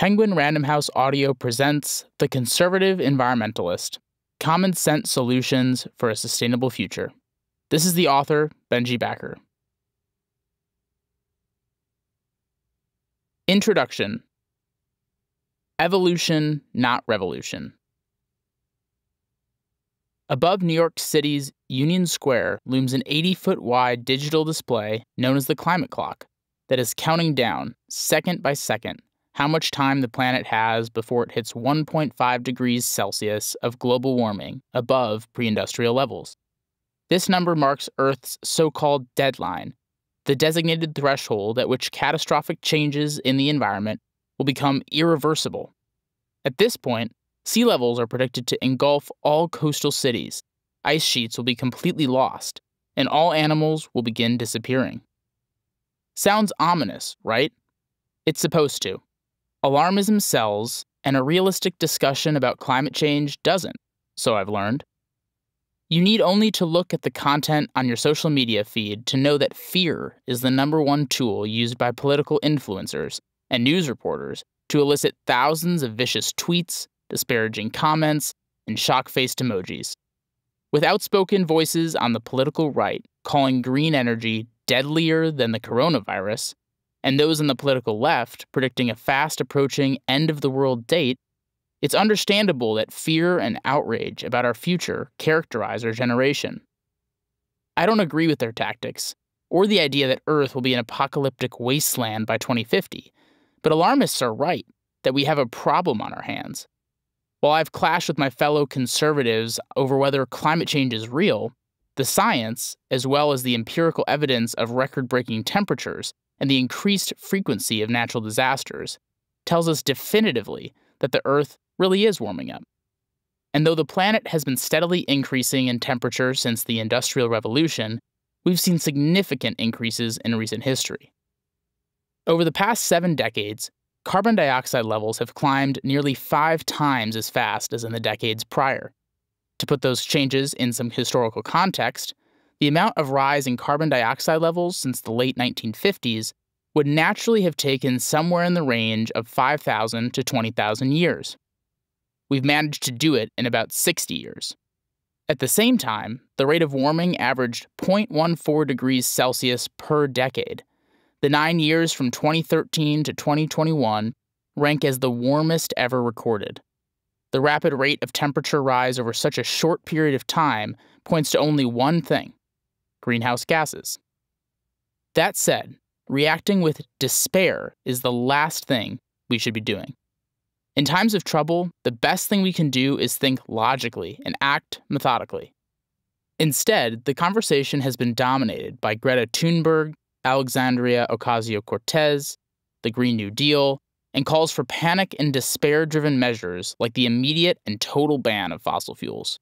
Penguin Random House Audio presents The Conservative Environmentalist Common Sense Solutions for a Sustainable Future. This is the author, Benji Backer. Introduction Evolution, not revolution. Above New York City's Union Square looms an 80 foot wide digital display known as the Climate Clock that is counting down, second by second, how much time the planet has before it hits 1.5 degrees Celsius of global warming above pre industrial levels. This number marks Earth's so called deadline, the designated threshold at which catastrophic changes in the environment will become irreversible. At this point, sea levels are predicted to engulf all coastal cities, ice sheets will be completely lost, and all animals will begin disappearing. Sounds ominous, right? It's supposed to. Alarmism sells, and a realistic discussion about climate change doesn't, so I've learned. You need only to look at the content on your social media feed to know that fear is the number one tool used by political influencers and news reporters to elicit thousands of vicious tweets, disparaging comments, and shock faced emojis. With outspoken voices on the political right calling green energy deadlier than the coronavirus, and those on the political left predicting a fast approaching end of the world date, it's understandable that fear and outrage about our future characterize our generation. I don't agree with their tactics, or the idea that Earth will be an apocalyptic wasteland by 2050, but alarmists are right that we have a problem on our hands. While I've clashed with my fellow conservatives over whether climate change is real, the science, as well as the empirical evidence of record breaking temperatures, and the increased frequency of natural disasters tells us definitively that the Earth really is warming up. And though the planet has been steadily increasing in temperature since the Industrial Revolution, we've seen significant increases in recent history. Over the past seven decades, carbon dioxide levels have climbed nearly five times as fast as in the decades prior. To put those changes in some historical context, the amount of rise in carbon dioxide levels since the late 1950s would naturally have taken somewhere in the range of 5,000 to 20,000 years. We've managed to do it in about 60 years. At the same time, the rate of warming averaged 0.14 degrees Celsius per decade. The nine years from 2013 to 2021 rank as the warmest ever recorded. The rapid rate of temperature rise over such a short period of time points to only one thing greenhouse gases. That said, reacting with despair is the last thing we should be doing. In times of trouble, the best thing we can do is think logically and act methodically. Instead, the conversation has been dominated by Greta Thunberg, Alexandria Ocasio Cortez, the Green New Deal, and calls for panic and despair driven measures like the immediate and total ban of fossil fuels.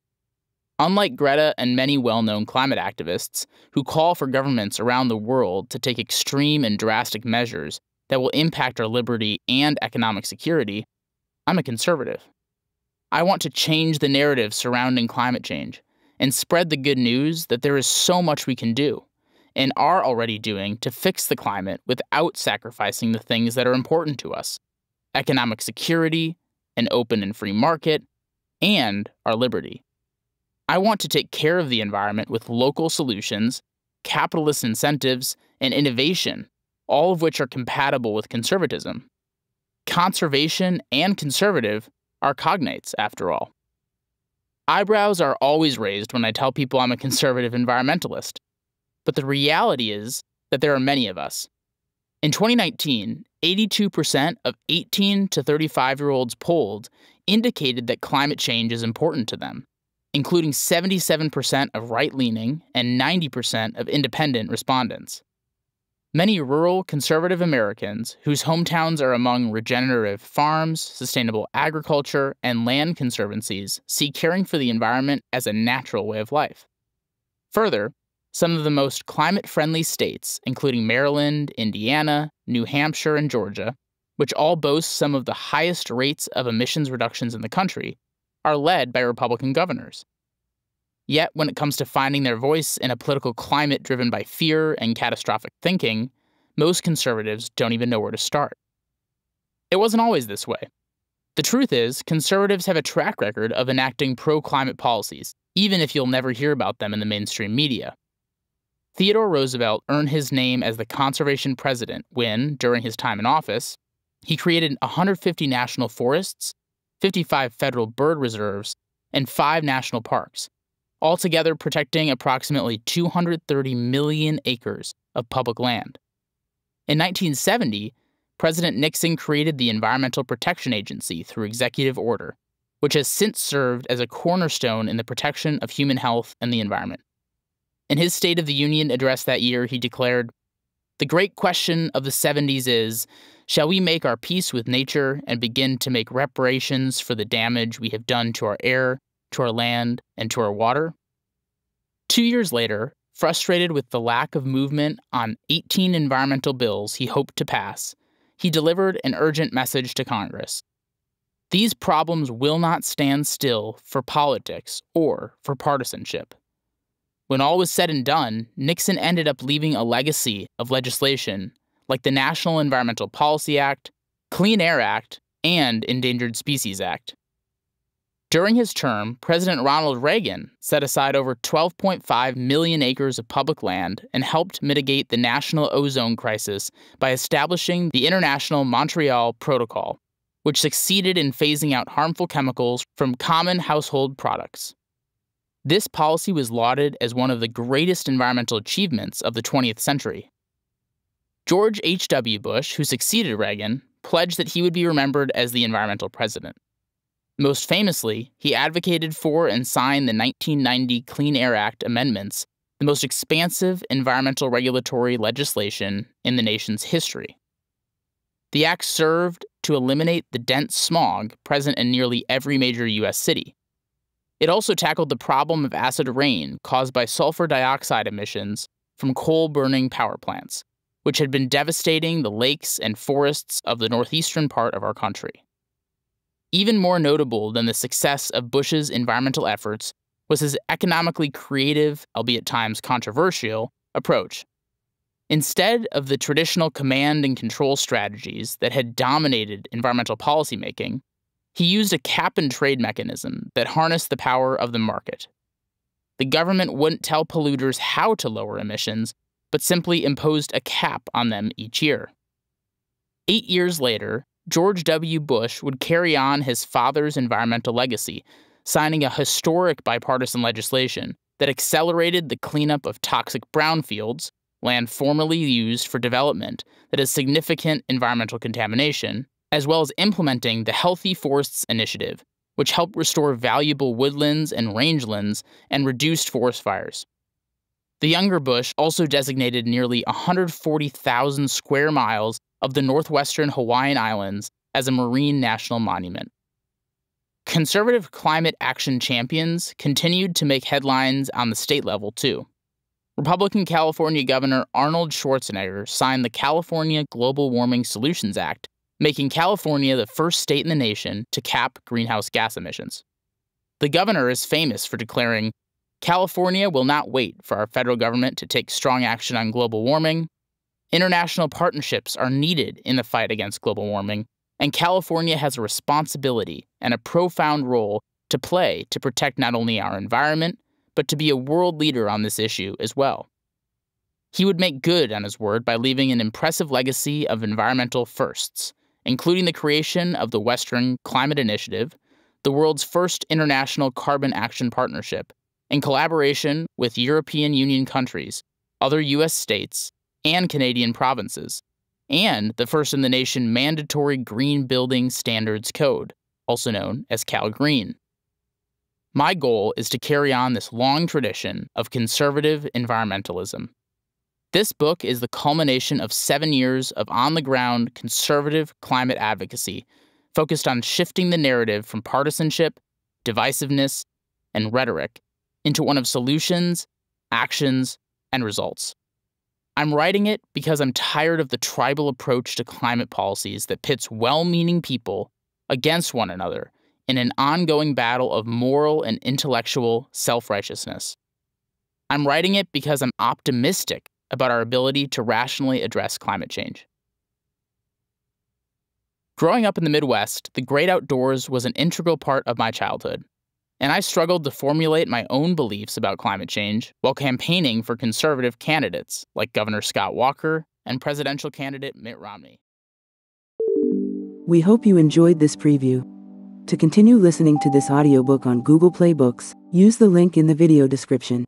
Unlike Greta and many well known climate activists who call for governments around the world to take extreme and drastic measures that will impact our liberty and economic security, I'm a conservative. I want to change the narrative surrounding climate change and spread the good news that there is so much we can do and are already doing to fix the climate without sacrificing the things that are important to us economic security, an open and free market, and our liberty. I want to take care of the environment with local solutions, capitalist incentives, and innovation, all of which are compatible with conservatism. Conservation and conservative are cognates, after all. Eyebrows are always raised when I tell people I'm a conservative environmentalist, but the reality is that there are many of us. In 2019, 82% of 18 to 35 year olds polled indicated that climate change is important to them including 77% of right leaning and 90% of independent respondents. Many rural conservative Americans whose hometowns are among regenerative farms, sustainable agriculture, and land conservancies see caring for the environment as a natural way of life. Further, some of the most climate friendly states, including Maryland, Indiana, New Hampshire, and Georgia, which all boast some of the highest rates of emissions reductions in the country, are led by Republican governors. Yet, when it comes to finding their voice in a political climate driven by fear and catastrophic thinking, most conservatives don't even know where to start. It wasn't always this way. The truth is, conservatives have a track record of enacting pro climate policies, even if you'll never hear about them in the mainstream media. Theodore Roosevelt earned his name as the conservation president when, during his time in office, he created 150 national forests, 55 federal bird reserves, and five national parks, altogether protecting approximately 230 million acres of public land. In 1970, President Nixon created the Environmental Protection Agency through executive order, which has since served as a cornerstone in the protection of human health and the environment. In his State of the Union address that year, he declared, The great question of the 70s is Shall we make our peace with nature and begin to make reparations for the damage we have done to our air, to our land, and to our water? Two years later, frustrated with the lack of movement on 18 environmental bills he hoped to pass, he delivered an urgent message to Congress. These problems will not stand still for politics or for partisanship. When all was said and done, Nixon ended up leaving a legacy of legislation like the National Environmental Policy Act, Clean Air Act, and Endangered Species Act. During his term, President Ronald Reagan set aside over 12.5 million acres of public land and helped mitigate the national ozone crisis by establishing the International Montreal Protocol, which succeeded in phasing out harmful chemicals from common household products. This policy was lauded as one of the greatest environmental achievements of the 20th century. George H.W. Bush, who succeeded Reagan, pledged that he would be remembered as the environmental president. Most famously, he advocated for and signed the 1990 Clean Air Act amendments, the most expansive environmental regulatory legislation in the nation's history. The act served to eliminate the dense smog present in nearly every major U.S. city. It also tackled the problem of acid rain caused by sulfur dioxide emissions from coal burning power plants, which had been devastating the lakes and forests of the northeastern part of our country. Even more notable than the success of Bush's environmental efforts was his economically creative, albeit times controversial, approach. Instead of the traditional command and control strategies that had dominated environmental policymaking, he used a cap and trade mechanism that harnessed the power of the market. The government wouldn't tell polluters how to lower emissions, but simply imposed a cap on them each year. Eight years later, George W. Bush would carry on his father's environmental legacy, signing a historic bipartisan legislation that accelerated the cleanup of toxic brownfields, land formerly used for development that has significant environmental contamination, as well as implementing the Healthy Forests Initiative, which helped restore valuable woodlands and rangelands and reduced forest fires. The younger Bush also designated nearly 140,000 square miles of the northwestern Hawaiian Islands as a marine national monument. Conservative climate action champions continued to make headlines on the state level, too. Republican California Governor Arnold Schwarzenegger signed the California Global Warming Solutions Act, making California the first state in the nation to cap greenhouse gas emissions. The governor is famous for declaring, California will not wait for our federal government to take strong action on global warming. International partnerships are needed in the fight against global warming, and California has a responsibility and a profound role to play to protect not only our environment, but to be a world leader on this issue as well. He would make good on his word by leaving an impressive legacy of environmental firsts, including the creation of the Western Climate Initiative, the world's first international carbon action partnership, in collaboration with European Union countries, other U.S. states, and Canadian provinces, and the first in the nation mandatory Green Building Standards Code, also known as Cal Green. My goal is to carry on this long tradition of conservative environmentalism. This book is the culmination of seven years of on the ground conservative climate advocacy focused on shifting the narrative from partisanship, divisiveness, and rhetoric into one of solutions, actions, and results. I'm writing it because I'm tired of the tribal approach to climate policies that pits well meaning people against one another in an ongoing battle of moral and intellectual self righteousness. I'm writing it because I'm optimistic about our ability to rationally address climate change. Growing up in the Midwest, the great outdoors was an integral part of my childhood, and I struggled to formulate my own beliefs about climate change while campaigning for conservative candidates like Governor Scott Walker and presidential candidate Mitt Romney. We hope you enjoyed this preview. To continue listening to this audiobook on Google Play Books, use the link in the video description.